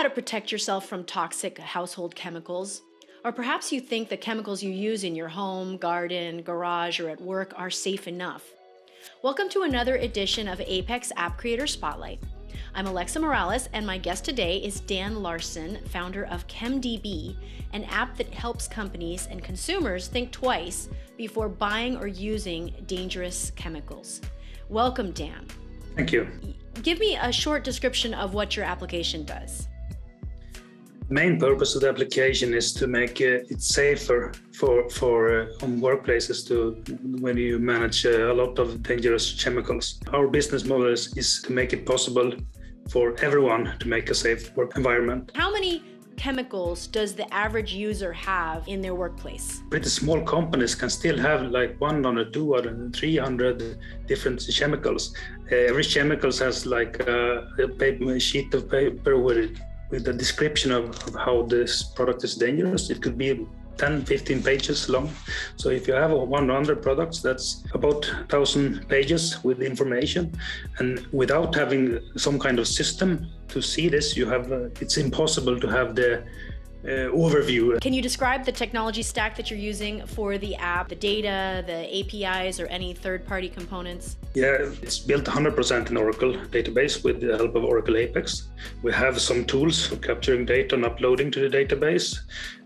how to protect yourself from toxic household chemicals. Or perhaps you think the chemicals you use in your home, garden, garage, or at work are safe enough. Welcome to another edition of Apex App Creator Spotlight. I'm Alexa Morales, and my guest today is Dan Larsson, founder of Kemdb, an app that helps companies and consumers think twice before buying or using dangerous chemicals. Welcome, Dan. Thank you. Give me a short description of what your application does. The main purpose of the application is to make uh, it safer for for uh, on workplaces to when you manage uh, a lot of dangerous chemicals. Our business model is, is to make it possible for everyone to make a safe work environment. How many chemicals does the average user have in their workplace? Pretty small companies can still have like 100, 200, 300 different chemicals. Uh, every chemical has like a, a, paper, a sheet of paper with, with a description of, of how this product is dangerous. It could be 10, 15 pages long. So if you have 100 products, that's about 1,000 pages with information. And without having some kind of system to see this, you have uh, it's impossible to have the uh, overview. Can you describe the technology stack that you're using for the app, the data, the APIs, or any third party components? Yeah, it's built 100% in Oracle database with the help of Oracle Apex. We have some tools for capturing data and uploading to the database.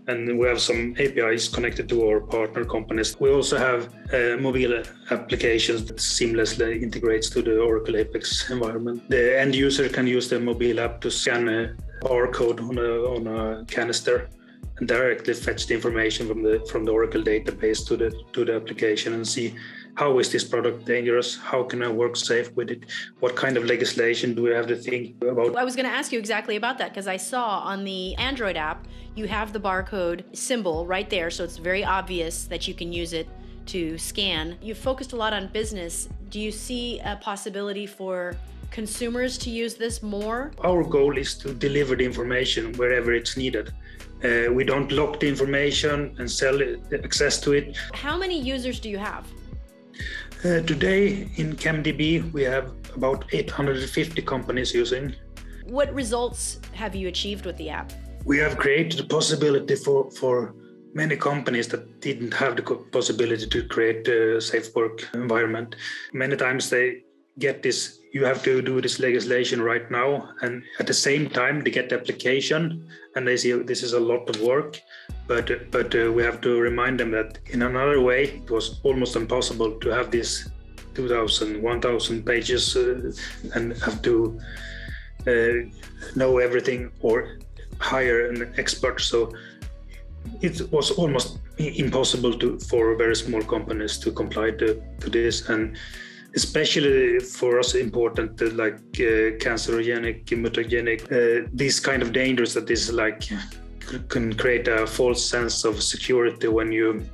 And we have some APIs connected to our partner companies. We also have uh, mobile applications that seamlessly integrates to the Oracle Apex environment. The end user can use the mobile app to scan a barcode on a, on a canister and directly fetch the information from the from the Oracle database to the to the application and see how is this product dangerous? How can I work safe with it? What kind of legislation do we have to think about? I was going to ask you exactly about that because I saw on the Android app you have the barcode symbol right there, so it's very obvious that you can use it to scan. You've focused a lot on business. Do you see a possibility for consumers to use this more? Our goal is to deliver the information wherever it's needed. Uh, we don't lock the information and sell access to it. How many users do you have? Uh, today in Kemdb, we have about 850 companies using. What results have you achieved with the app? We have created a possibility for, for many companies that didn't have the possibility to create a safe work environment. Many times they get this you have to do this legislation right now and at the same time they get the application and they see this is a lot of work but but uh, we have to remind them that in another way it was almost impossible to have this 2000 1000 pages uh, and have to uh, know everything or hire an expert. So it was almost impossible to for very small companies to comply to, to this and especially for us important uh, like uh, cancerogenic, mutagenic, uh, these kind of dangers that is like can create a false sense of security when you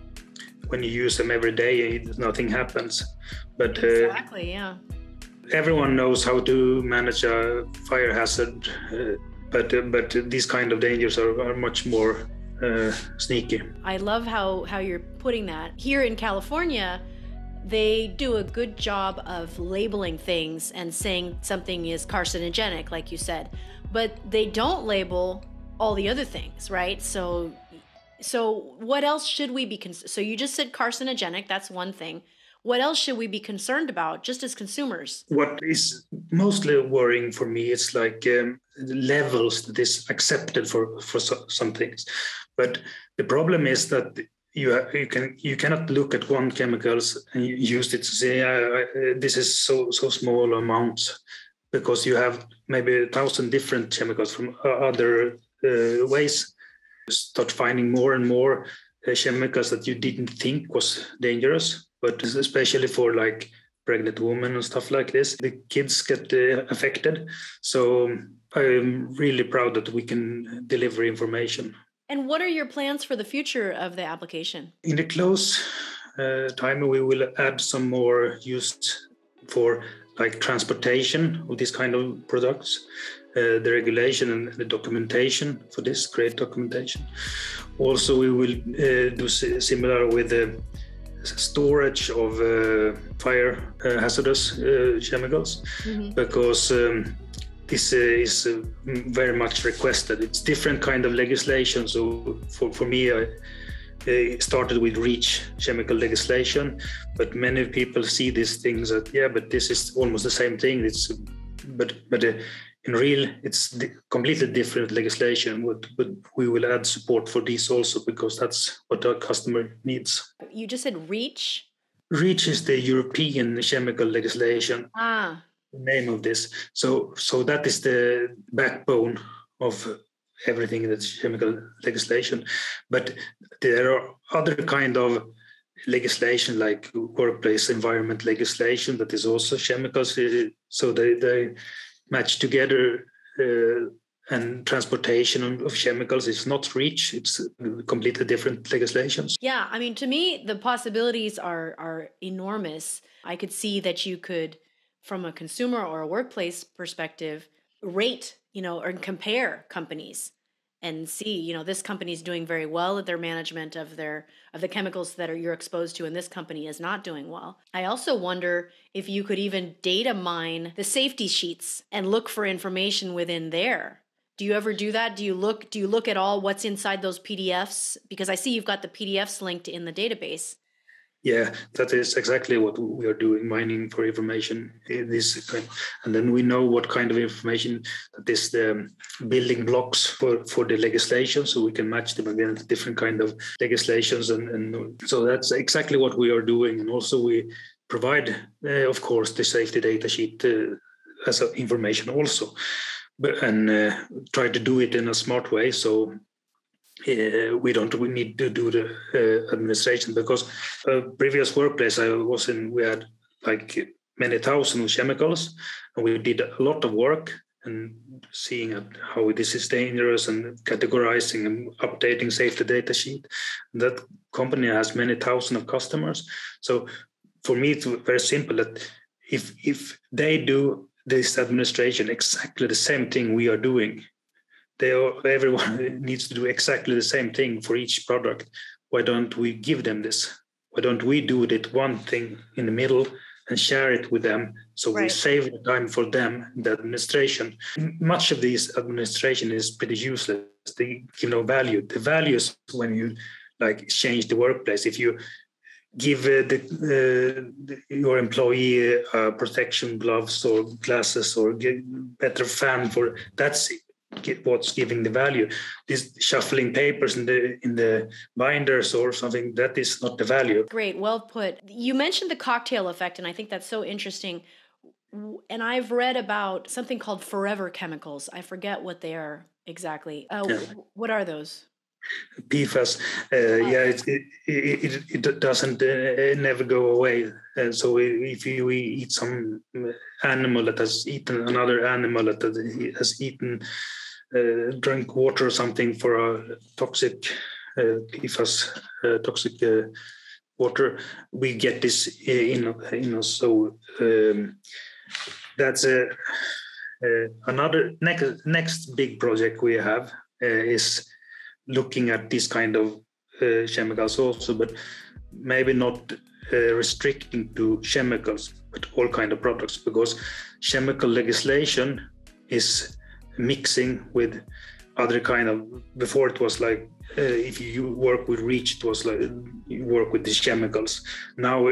when you use them every day nothing happens. But uh, exactly, yeah. Everyone knows how to manage a fire hazard, uh, but uh, but these kind of dangers are, are much more sneaky. I love how how you're putting that. Here in California, they do a good job of labeling things and saying something is carcinogenic, like you said, but they don't label all the other things, right? So, so what else should we be? Cons- so you just said carcinogenic. That's one thing. What else should we be concerned about, just as consumers? What is mostly worrying for me is like um, levels that is accepted for for so, some things, but the problem is that you you can you cannot look at one chemicals and use it to say uh, this is so so small amount because you have maybe a thousand different chemicals from other uh, ways. Start finding more and more uh, chemicals that you didn't think was dangerous but especially for like pregnant women and stuff like this the kids get uh, affected. So i'm really proud that we can deliver information and what are your plans for the future of the application? In the close uh, time, we will add some more use for like transportation of these kind of products, uh, the regulation and the documentation for this, great documentation. Also, we will uh, do similar with the storage of uh, fire uh, hazardous uh, chemicals mm-hmm. because um, this uh, is uh, very much requested. It's different kind of legislation. So for, for me, I started with REACH chemical legislation, but many people see these things that yeah, but this is almost the same thing. It's but but uh, in real, it's completely different legislation. But, but we will add support for this also because that's what our customer needs. You just said REACH. REACH is the European chemical legislation. Ah. Name of this. So so that is the backbone of everything that's chemical legislation. But there are other kind of legislation like workplace environment legislation that is also chemicals. So they, they match together uh, and transportation of chemicals is not reach it's completely different legislations yeah i mean to me the possibilities are are enormous i could see that you could from a consumer or a workplace perspective rate you know or compare companies and see you know this company is doing very well at their management of their of the chemicals that are you're exposed to and this company is not doing well. I also wonder if you could even data mine the safety sheets and look for information within there. Do you ever do that? Do you look do you look at all what's inside those pdfs because i see you've got the pdfs linked in the database yeah, that is exactly what we are doing, mining for information. In this and then we know what kind of information that is the building blocks for, for the legislation, so we can match them against different kind of legislations, and, and so that's exactly what we are doing. And also we provide, uh, of course, the safety data sheet uh, as information also, but and uh, try to do it in a smart way. So uh, we don't we need to do the uh, administration because uh, previous workplace I was in we had like many thousand chemicals and we did a lot of work and seeing how this is dangerous and categorizing and updating safety data sheet. That company has many thousand of customers. So for me, it's very simple that if if they do this administration exactly the same thing we are doing, they everyone needs to do exactly the same thing for each product. Why don't we give them this? Why don't we do it one thing in the middle and share it with them? So right. we save the time for them the administration. Much of this administration is pretty useless. They give no value. The value is when you like change the workplace. If you give uh, the, uh, your employee uh, protection gloves or glasses or get better fan for that's what's giving the value. This shuffling papers in the in the binders or something that is not the value. Great, well put. You mentioned the cocktail effect, and I think that's so interesting. And I've read about something called forever chemicals. I forget what they are exactly. Uh, yeah. What are those? PFAS, uh, oh. yeah, it, it, it, it doesn't uh, never go away. Uh, so if you we eat some animal that has eaten another animal that has eaten uh, drink water or something for a toxic uh, PFAS uh, toxic uh, water, we get this in in us. So um, that's a another next next big project we have is looking at this kind of uh, chemicals also, but maybe not uh, restricting to chemicals, but all kind of products, because chemical legislation is mixing with other kind of. Before it was like uh, if you work with REACH, it was like you work with these chemicals. Now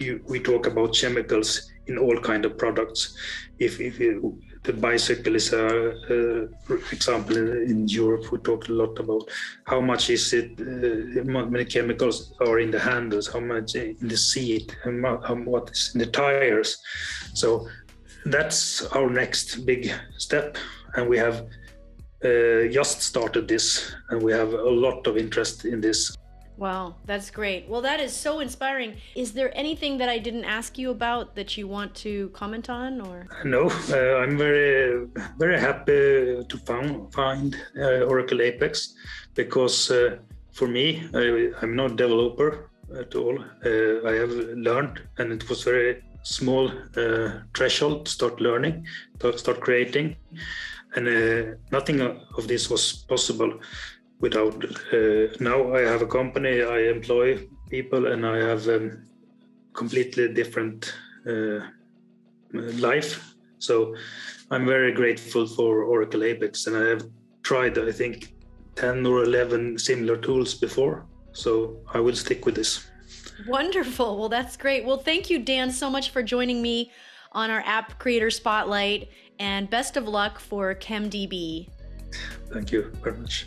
you, we talk about chemicals in all kind of products. If if you, the bicycle is a, example in Europe. We talked a lot about how much is it, uh, many chemicals are in the handles, how much in the seat, and what is in the tires. So that's our next big step, and we have uh, just started this, and we have a lot of interest in this. Wow, that's great. Well, that is so inspiring. Is there anything that I didn't ask you about that you want to comment on, or? No, uh, I'm very, very happy to found, find uh, Oracle Apex because uh, for me, I, am not developer at all. Uh, I have learned, and it was very small uh, threshold to start learning, to start creating, and uh, nothing of this was possible without uh, now i have a company i employ people and i have um, completely different uh, life So I'm very grateful for Oracle Apex, and I have tried, I think, 10 or 11 similar tools before. So I will stick with this. Wonderful. Well, that's great. Well, thank you, Dan, so much for joining me on our App Creator Spotlight, and best of luck for Kemdb. Thank you very much.